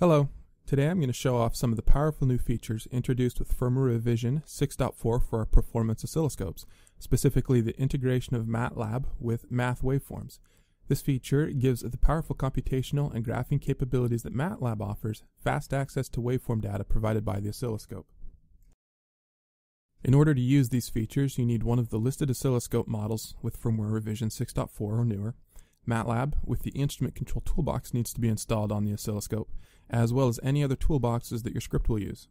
Hello. Today I'm going to show off some of the powerful new features introduced with firmware revision 6.4 for our performance oscilloscopes, specifically the integration of MATLAB with math waveforms. This feature gives the powerful computational and graphing capabilities that MATLAB offers fast access to waveform data provided by the oscilloscope. In order to use these features, you need one of the listed oscilloscope models with firmware revision 6.4 or newer, MATLAB with the instrument control toolbox needs to be installed on the oscilloscope, as well as any other toolboxes that your script will use.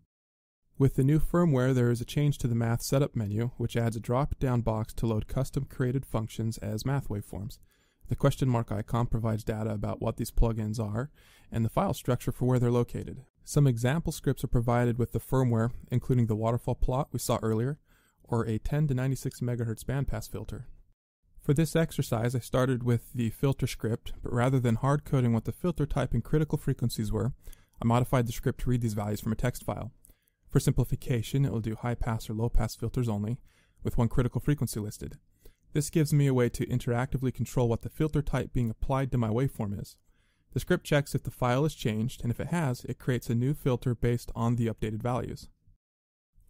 With the new firmware, there is a change to the Math Setup menu, which adds a drop-down box to load custom created functions as math waveforms. The question mark icon provides data about what these plugins are, and the file structure for where they're located. Some example scripts are provided with the firmware, including the waterfall plot we saw earlier, or a 10 to 96 MHz bandpass filter. For this exercise, I started with the filter script, but rather than hard coding what the filter type and critical frequencies were, I modified the script to read these values from a text file. For simplification, it will do high pass or low pass filters only, with one critical frequency listed. This gives me a way to interactively control what the filter type being applied to my waveform is. The script checks if the file is changed, and if it has, it creates a new filter based on the updated values.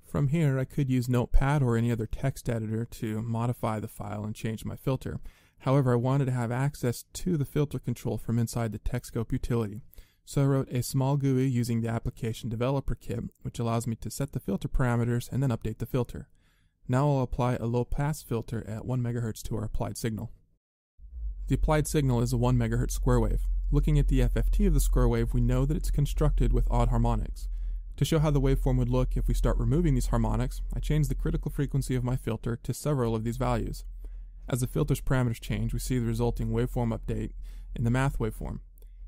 From here, I could use Notepad or any other text editor to modify the file and change my filter. However, I wanted to have access to the filter control from inside the TekScope utility. So I wrote a small GUI using the application developer kit, which allows me to set the filter parameters and then update the filter. Now I'll apply a low pass filter at 1 MHz to our applied signal. The applied signal is a 1 MHz square wave. Looking at the FFT of the square wave, we know that it's constructed with odd harmonics. To show how the waveform would look if we start removing these harmonics, I change the critical frequency of my filter to several of these values. As the filter's parameters change, we see the resulting waveform update in the math waveform.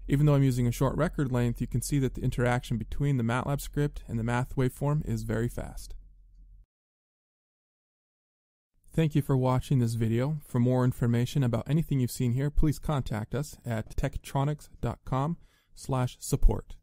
Even though I'm using a short record length, you can see that the interaction between the MATLAB script and the math waveform is very fast. Thank you for watching this video. For more information about anything you've seen here, please contact us at tektronix.com slash support.